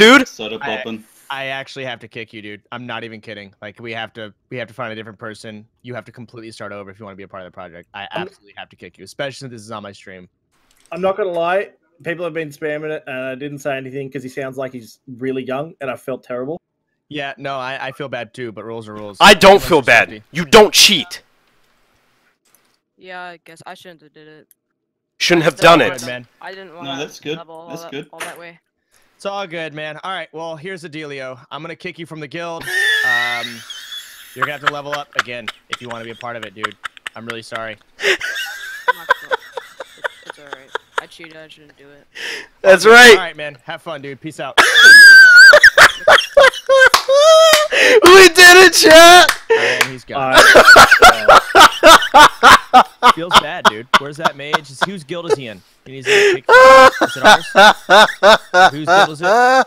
dude. Soda I- popping. I actually have to kick you, dude. I'm not even kidding. Like we have to we have to find a different person. You have to completely start over if you want to be a part of the project. I I'm- absolutely have to kick you, especially since this is on my stream. I'm not gonna lie. People have been spamming it, and I didn't say anything because he sounds like he's really young, and I felt terrible. Yeah, no, I, I feel bad too, but rules are rules. I don't feel bad. You don't cheat. Yeah, I guess I shouldn't have did it. Shouldn't have done it. Man. I didn't want No, that's good. All That's that, good. All that way. It's all good, man. All right, well, here's the dealio. I'm gonna kick you from the guild. Um, you're gonna have to level up again if you want to be a part of it, dude. I'm really sorry. I'm not gonna- it's, it's alright. I cheated. I shouldn't do it. That's right. All right. right, man. Have fun, dude. Peace out. we did it, chat. And he's gone. Uh, Feels bad, dude. Where's that mage? Whose guild is he in? He needs to kick. Is it ours? Whose guild is it?